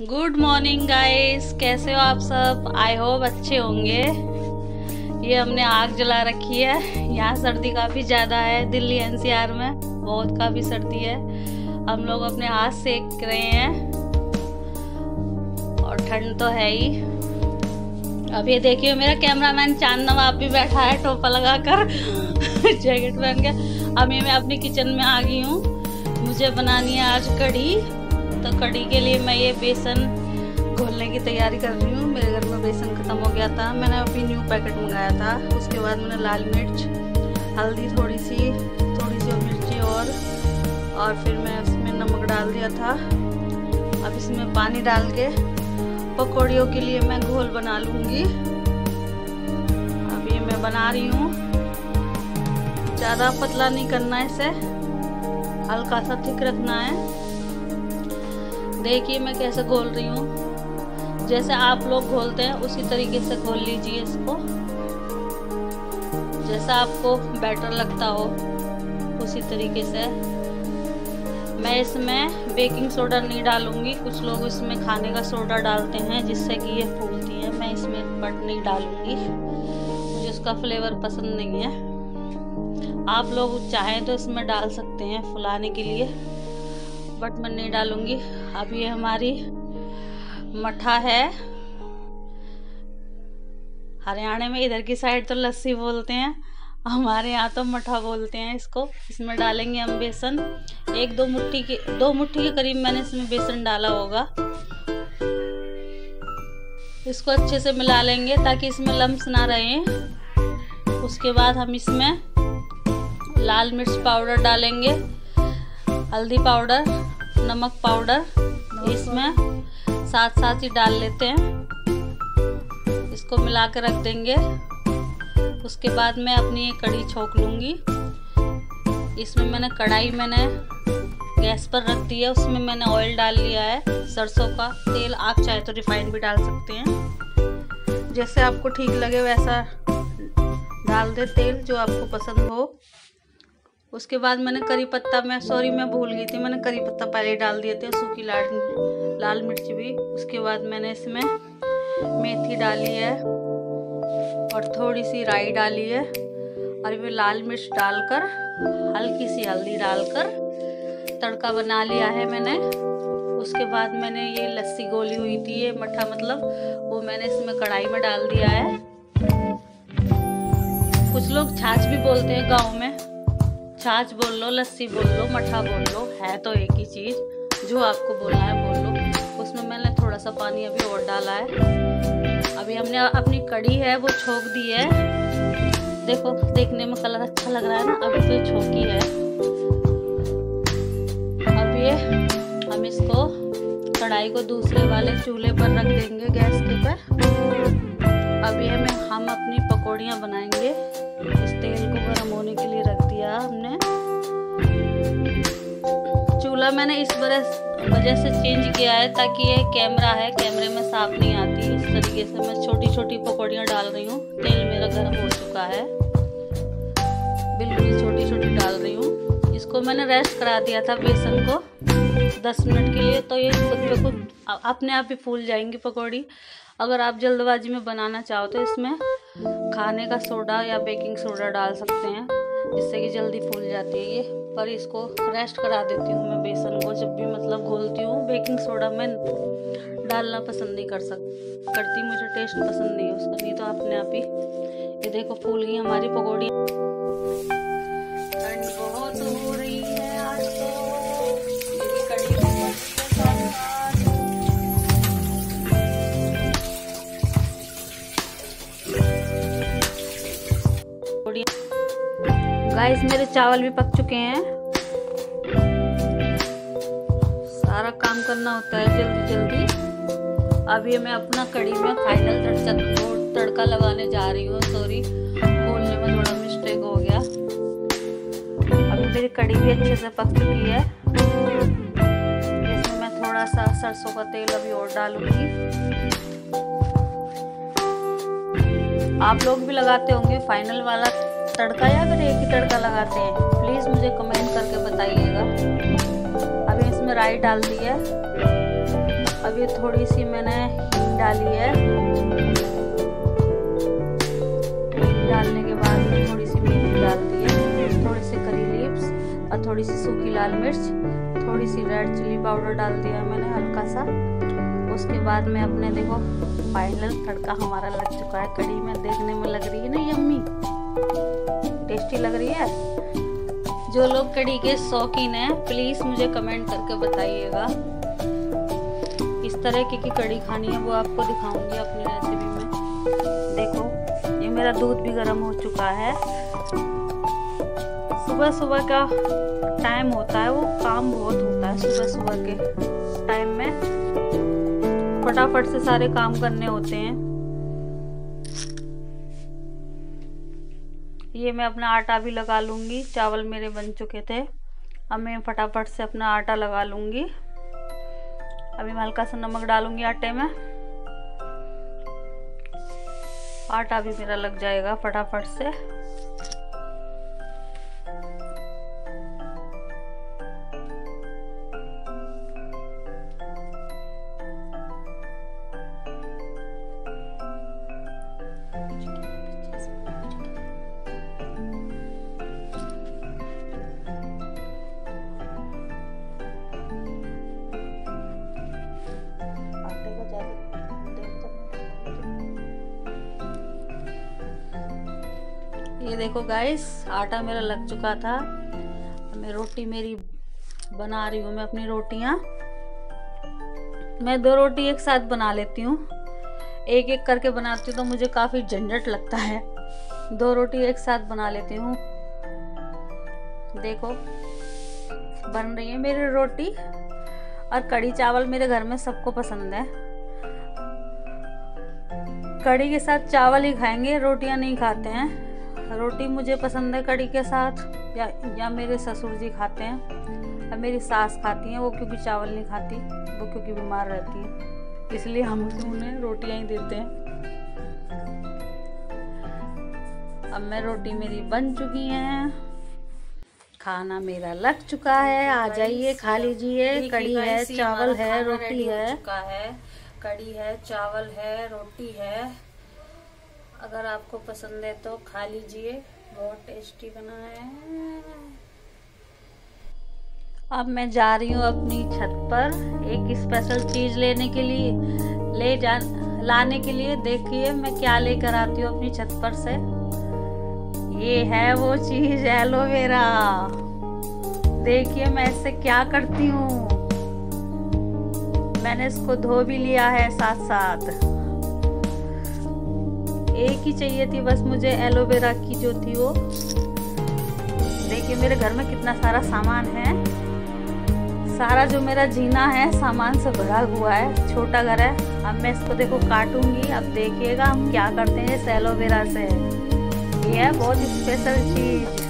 Good morning guys कैसे हो आप सब? आई होप अच्छे होंगे। ये हमने आग जला रखी है। यहाँ सर्दी काफ़ी ज़्यादा है, दिल्ली एनसीआर में। बहुत काफ़ी सर्दी है। हम लोग अपने हाथ सेक रहे हैं। और ठंड तो है ही। अब ये देखिए, मेरा कैमरामैन चाँद नवाब भी बैठा है टोपा लगा कर जैकेट पहन के। अभी मैं अपनी किचन में आ गई हूँ। मुझे बनानी है आज कढ़ी। तो कढ़ी के लिए मैं ये बेसन घोलने की तैयारी कर रही हूँ। मेरे घर में बेसन ख़त्म हो गया था। मैंने अभी न्यू पैकेट मंगाया था। उसके बाद मैंने लाल मिर्च, हल्दी थोड़ी सी थोड़ी सी मिर्ची और और फिर मैं उसमें नमक डाल दिया था। अब इसमें पानी डाल के पकौड़ियों के लिए मैं घोल बना लूँगी। अब ये मैं बना रही हूँ। ज़्यादा पतला नहीं करना है इसे। हल्का सा थिक रखना है। देखिए मैं कैसे घोल रही हूँ। जैसे आप लोग घोलते हैं, उसी तरीके से घोल लीजिए इसको। जैसा आपको बेटर लगता हो, उसी तरीके से। मैं इसमें बेकिंग सोडा नहीं डालूँगी। कुछ लोग इसमें खाने का सोडा डालते हैं, जिससे कि ये फूलती है। मैं इसमें बट नहीं डालूँगी। मुझे उसका फ्लेवर पसंद नहीं है। आप लोग चाहें तो इसमें डाल सकते हैं फुलाने के लिए। बट मैं नहीं डालूँगी। अब ये हमारी मठा है। हरियाणा में इधर की साइड तो लस्सी बोलते हैं, हमारे यहाँ तो मठा बोलते हैं इसको। इसमें डालेंगे हम बेसन। एक दो मुट्ठी के, दो मुट्ठी के करीब मैंने इसमें बेसन डाला होगा। इसको अच्छे से मिला लेंगे ताकि इसमें लम्स ना रहे। उसके बाद हम इसमें लाल मिर्च पाउडर डालेंगे, हल्दी पाउडर। नमक पाउडर इसमें साथ साथ ही डाल लेते हैं। इसको मिला कर रख देंगे। उसके बाद मैं अपनी ये कढ़ी छोक लूँगी। इसमें मैंने कढ़ाई मैंने गैस पर रख दी है। उसमें मैंने ऑयल डाल लिया है सरसों का तेल। आप चाहे तो रिफाइंड भी डाल सकते हैं। जैसे आपको ठीक लगे वैसा डाल दे तेल जो आपको पसंद हो। उसके बाद मैंने करी पत्ता, मैं सॉरी मैं भूल गई थी। मैंने करी पत्ता पहले डाल दिए थे, सूखी लाल लाल मिर्च भी। उसके बाद मैंने इसमें मेथी डाली है और थोड़ी सी राई डाली है और ये लाल मिर्च डालकर, हल्की सी हल्दी डालकर तड़का बना लिया है मैंने। उसके बाद मैंने ये लस्सी गोली हुई थी, ये मठा मतलब वो मैंने इसमें कढ़ाई में डाल दिया है। कुछ लोग छाछ भी बोलते हैं गाँव में। छाछ बोल लो लस्सी बोल लो मठा बोल लो है तो एक ही चीज़। जो आपको बोलना है बोल। लो उसमें मैंने थोड़ा सा पानी अभी और डाला है। अभी हमने अपनी कड़ी है, वो छोक दी है। देखो, देखने में कलर अच्छा लग रहा है ना, अभी तो छोकी है। अब ये हम इसको कढ़ाई को दूसरे वाले चूल्हे पर रख देंगे गैस के पर अब ये में हम अपनी पकौड़ियाँ बनाएँगे। इस तेल को गर्म होने के लिए रख दिया हमने। चूल्हा मैंने इस वजह से चेंज किया है ताकि ये कैमरा है कैमरे में साफ़ नहीं आती। इस तरीके से मैं छोटी छोटी पकौड़ियाँ डाल रही हूँ। तेल मेरा गर्म हो चुका है। बिल्कुल छोटी छोटी डाल रही हूँ। इसको मैंने रेस्ट करा दिया था बेसन को दस मिनट के लिए। तो ये खुद पे खुद अपने आप ही फूल जाएँगी पकौड़ी। अगर आप जल्दबाजी में बनाना चाहो तो इसमें खाने का सोडा या बेकिंग सोडा डाल सकते हैं। जिससे कि जल्दी फूल जाती है ये। पर इसको रेस्ट करा देती हूँ मैं बेसन को, जब भी मतलब घोलती हूँ। बेकिंग सोडा मैं डालना पसंद नहीं कर सक, करती, मुझे टेस्ट पसंद नहीं है उसका। नहीं तो अपने आप ही ये देखो फूल गई हमारी पकौड़ी। गाइस मेरे चावल भी पक चुके हैं। सारा काम करना होता है जल्दी जल्दी। ये मैं अपना कड़ी में फाइनल तड़का तड़का लगाने जा रही हूँ सॉरी बोलने में थोड़ा मिस्टेक हो गया। अभी मेरी कड़ी भी अच्छे से पक चुकी है। इसमें मैं थोड़ा सा सरसों का तेल अभी और डालूँगी। आप लोग भी लगाते होंगे फाइनल वाला तड़का या फिर एक ही तड़का लगाते हैं? प्लीज़ मुझे कमेंट करके बताइएगा। अभी इसमें राई डाल दी है। अभी थोड़ी सी मैंने हींग डाली है। डालने के बाद थोड़ी सी मेथी डाल दी है। थोड़ी सी करी लीव्स और थोड़ी सी सूखी लाल मिर्च। थोड़ी सी रेड चिली पाउडर डाल दिया मैंने हल्का सा। उसके बाद में अपने देखो फाइनल तड़का हमारा लग चुका है। कड़ी में देखने में लग रही है ना यम्मी लग रही है? जो लोग कड़ी के शौकीन हैं प्लीज़ मुझे कमेंट करके बताइएगा। इस तरह की, की कड़ी खानी है वो आपको दिखाऊँगी अपनी रेसिपी में। देखो ये मेरा दूध भी गर्म हो चुका है। सुबह सुबह का टाइम होता है वो काम बहुत होता है सुबह सुबह के टाइम में। फटाफट से सारे काम करने होते हैं। ये मैं अपना आटा भी लगा लूँगी। चावल मेरे बन चुके थे। अब मैं फटाफट से अपना आटा लगा लूँगी। अभी मैं हल्का सा नमक डालूँगी आटे में। आटा भी मेरा लग जाएगा फटाफट से। ये देखो गाइस आटा मेरा लग चुका था। मैं रोटी मेरी बना रही हूँ, मैं अपनी रोटियाँ। मैं दो रोटी एक साथ बना लेती हूँ। एक एक करके बनाती हूँ तो मुझे काफ़ी झंझट लगता है। दो रोटी एक साथ बना लेती हूँ। देखो, बन रही है मेरी रोटी। और कड़ी चावल मेरे घर में सबको पसंद है। कड़ी के साथ चावल ही खाएँगे, रोटियाँ नहीं खाते हैं। रोटी मुझे पसंद है कड़ी के साथ या या मेरे ससुर जी खाते हैं और मेरी सास खाती हैं वो क्योंकि चावल नहीं खाती वो क्योंकि बीमार रहती है। इसलिए हम उन्हें रोटियाँ ही देते हैं। अब मैं रोटी मेरी बन चुकी हैं। खाना मेरा लग चुका है आ जाइए खा लीजिए। कड़ी है चावल है रोटी है कड़ी है चावल है रोटी है। अगर आपको पसंद है तो खा लीजिए। बहुत टेस्टी बना है। अब मैं जा रही हूँ अपनी छत पर एक स्पेशल चीज़ लेने के लिए। ले जा, लाने के लिए देखिए मैं क्या लेकर आती हूँ अपनी छत पर से। ये है वो चीज़ एलोवेरा देखिए मैं इससे क्या करती हूँ। मैंने इसको धो भी लिया है साथ साथ एक ही चाहिए थी, बस मुझे एलोवेरा की जो थी वो। देखिए, मेरे घर में कितना सारा सामान है। सारा जो मेरा जीना है, सामान से भरा हुआ है। छोटा घर है। अब मैं इसको देखो, काटूँगी। अब देखिएगा हम क्या करते हैं इस एलोवेरा से। ये है बहुत स्पेशल चीज़।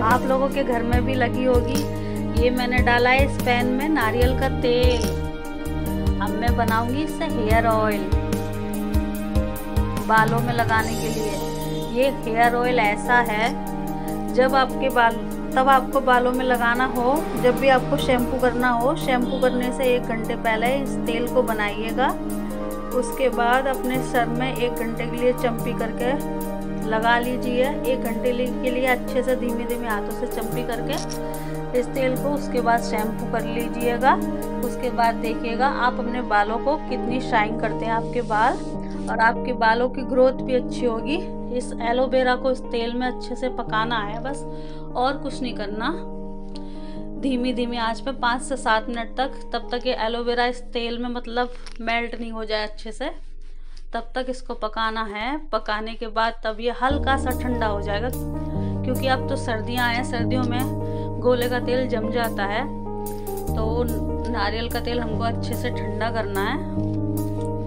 आप लोगों के घर में भी लगी होगी। ये मैंने डाला है इस पैन में नारियल का तेल। अब मैं बनाऊँगी इससे हेयर ऑयल। बालों में लगाने के लिए। ये हेयर ऑयल ऐसा है, जब आपके बाल, तब आपको बालों में लगाना हो, जब भी आपको शैम्पू करना हो शैम्पू करने से एक घंटे पहले इस तेल को बनाइएगा। उसके बाद अपने सर में एक घंटे के लिए चम्पी करके लगा लीजिए। एक घंटे के लिए अच्छे से धीमे धीमे हाथों से चम्पी करके इस तेल को उसके बाद शैम्पू कर लीजिएगा। उसके बाद देखिएगा आप अपने बालों को कितनी शाइन करते हैं आपके बाल। और आपके बालों की ग्रोथ भी अच्छी होगी। इस एलोवेरा को इस तेल में अच्छे से पकाना है बस। और कुछ नहीं करना। धीमी धीमी आँच पे पाँच से सात मिनट तक, तब तक ये एलोवेरा इस तेल में मतलब मेल्ट नहीं हो जाए अच्छे से। तब तक इसको पकाना है। पकाने के बाद तब ये हल्का सा ठंडा हो जाएगा, क्योंकि अब तो सर्दियाँ हैं, सर्दियों में गोले का तेल जम जाता है। तो नारियल का तेल हमको अच्छे से ठंडा करना है।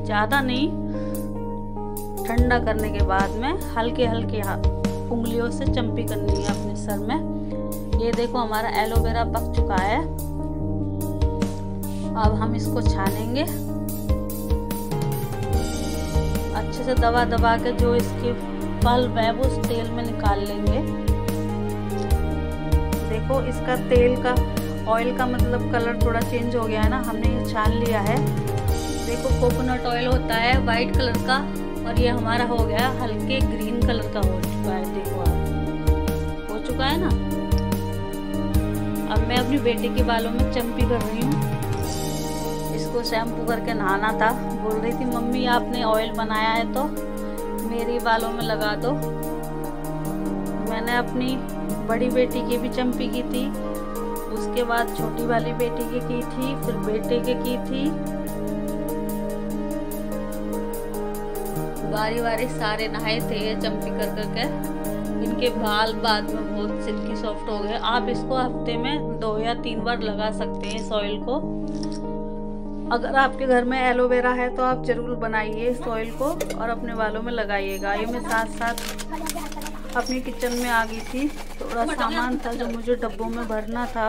ज़्यादा नहीं, ठंडा करने के बाद में हल्के हल्के उंगलियों से चम्पी करनी है अपने सर में। ये देखो हमारा एलोवेरा पक चुका है। अब हम इसको छानेंगे। अच्छे से दबा दबा के जो इसके पल्प है वो उस तेल में निकाल लेंगे। देखो, इसका तेल का ऑयल का मतलब कलर थोड़ा चेंज हो गया है ना, हमने ये छान लिया है। देखो कोकोनट ऑयल होता है वाइट कलर का और ये हमारा हो गया हल्के ग्रीन कलर का हो चुका है, देखो आप। हो चुका है ना? अब मैं अपनी बेटी के बालों में चंपी कर रही हूँ। इसको शैम्पू करके नहाना था। बोल रही थी, मम्मी, आपने ऑयल बनाया है तो मेरी बालों में लगा दो। मैंने अपनी बड़ी बेटी की भी चंपी की थी। उसके बाद छोटी वाली बेटी की की थी, फिर बेटे के की थी। बारी बारी सारे नहाए थे चम्पी कर करके इनके बाल बाद में बहुत सिल्की सॉफ्ट हो गए। आप इसको हफ़्ते में दो या तीन बार लगा सकते हैं इस ऑयल को। अगर आपके घर में एलोवेरा है तो आप ज़रूर बनाइए इस ऑयल को और अपने बालों में लगाइएगा। ये मैं साथ साथ अपनी किचन में आ गई थी। थोड़ा सामान था जो मुझे डब्बों में भरना था।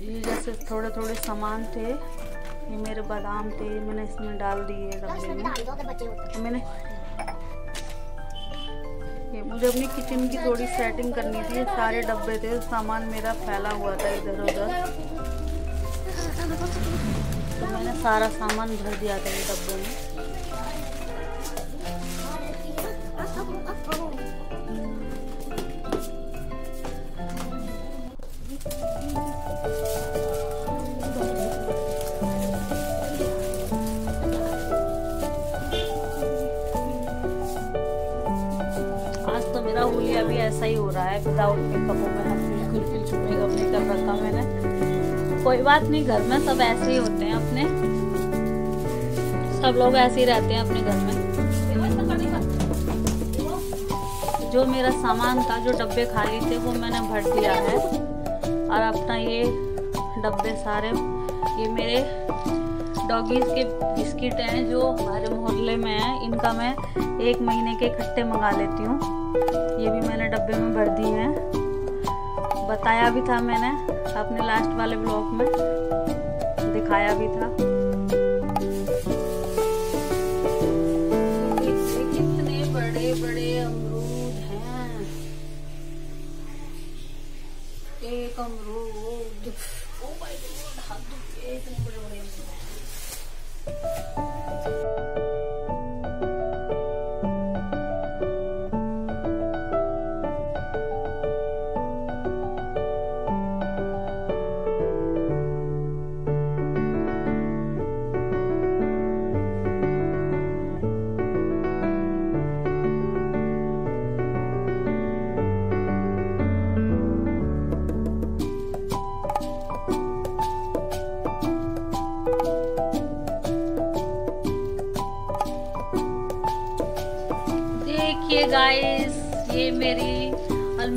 ये जैसे थोड़े थोड़े सामान थे। ये मेरे बादाम थे मैंने इसमें डाल दिए डब्बे में। तो मैंने ये मुझे अपनी किचन की थोड़ी सेटिंग करनी थी। सारे डब्बे थे, सामान मेरा फैला हुआ था इधर उधर तो मैंने सारा सामान भर दिया था डब्बे में। अभी ऐसा ही हो रहा है, विदाउट मेकअपों में हम बिल्कुल बिल्कुल मेकअप नहीं कर रखा मैंने। कोई बात नहीं, घर में सब ऐसे ही होते हैं अपने। सब लोग ऐसे ही रहते हैं अपने घर में। जो मेरा सामान था, जो डब्बे खाली थे, वो मैंने भर दिया है। और अपना ये डब्बे सारे, ये मेरे डॉगीज के बिस्किट हैं, जो हमारे मोहल्ले में हैं। इनका मैं एक महीने के इकट्ठे मंगा लेती हूँ। ये भी मैंने डब्बे में भर दिए हैं। बताया भी था मैंने अपने लास्ट वाले ब्लॉग में। दिखाया भी था। कितने बड़े बड़े अमरूद हैं। एक अमरूद।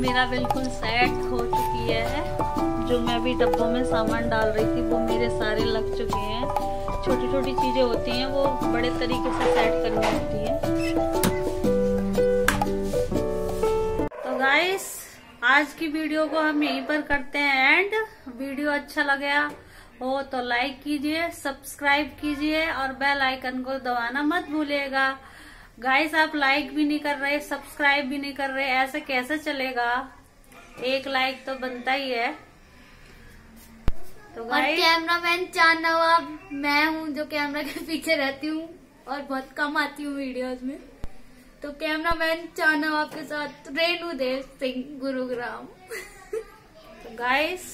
अलमीरा बिल्कुल सेट हो चुकी है। जो मैं अभी डब्बों में सामान डाल रही थी, वो मेरे सारे लग चुके हैं। छोटी छोटी चीज़ें होती हैं, वो बड़े तरीके से सेट करनी होती है। तो गाइस आज की वीडियो को हम यहीं पर करते हैं एंड वीडियो अच्छा लगा हो तो लाइक कीजिए सब्सक्राइब कीजिए और बेल आइकन को दबाना मत भूलिएगा। गाइस आप लाइक भी नहीं कर रहे सब्सक्राइब भी नहीं कर रहे ऐसे कैसे चलेगा? एक लाइक तो बनता ही है। तो और कैमरा मैन चाँद नवाब मैं हूँ जो कैमरा के पीछे रहती हूँ और बहुत कम आती हूँ वीडियोस में। तो कैमरा मैन चाँद नवाब के साथ रेणु देव सिंह गुरुग्राम। तो गाइस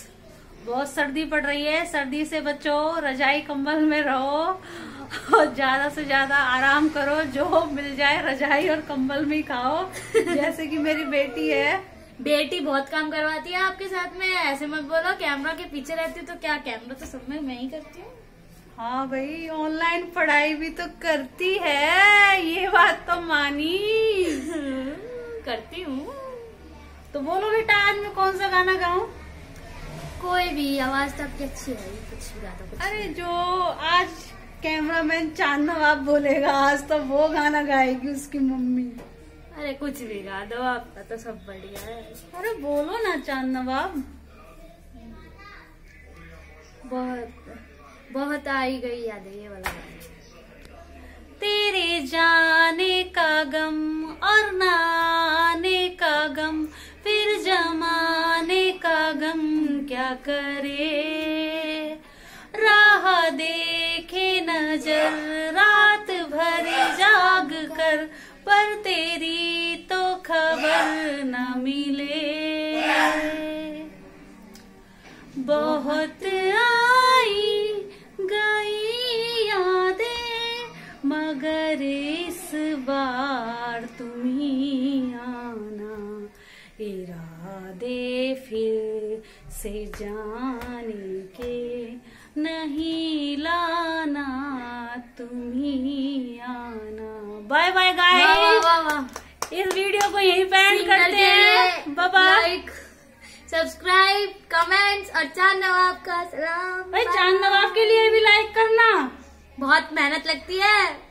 बहुत सर्दी पड़ रही है। सर्दी से बचो रजाई कंबल में रहो और ज़्यादा से ज़्यादा आराम करो। जो मिल जाए रजाई और कंबल में खाओ। जैसे कि मेरी बेटी है। बेटी बहुत काम करवाती है आपके साथ में। ऐसे मत बोलो कैमरा के पीछे रहती हूँ तो क्या कैमरा तो सब में मैं ही करती हूँ। हाँ भाई ऑनलाइन पढ़ाई भी तो करती है। ये बात तो मानी। करती हूँ। तो बोलो बेटा आज मैं कौन सा गाना गाऊं? कोई भी आवाज़ तो आपकी अच्छी है कुछ ज़्यादा कुछ अरे जो आज कैमरामैन चाँद नवाब बोलेगा आज तो वो गाना गाएगी उसकी मम्मी। अरे कुछ भी गा दो आपका तो सब बढ़िया है। अरे बोलो ना चाँद नवाब बहुत बहुत आई गई याद है ये वाला तेरे जाने क्या करे। राह देखे नज़र, रात भर जाग कर, पर तेरी तो खबर न मिले। बहुत आई गई यादें, मगर इस बार तुम्ही आना। इरादे फिर से जाने के नहीं लाना तुम्ही आना। Bye bye guys. इस वीडियो को यहीं पे एंड करते हैं। लाइक सब्सक्राइब कमेंट्स और चाँद नवाब का सलाम। भाई चाँद नवाब के लिए भी लाइक करना। बहुत मेहनत लगती है।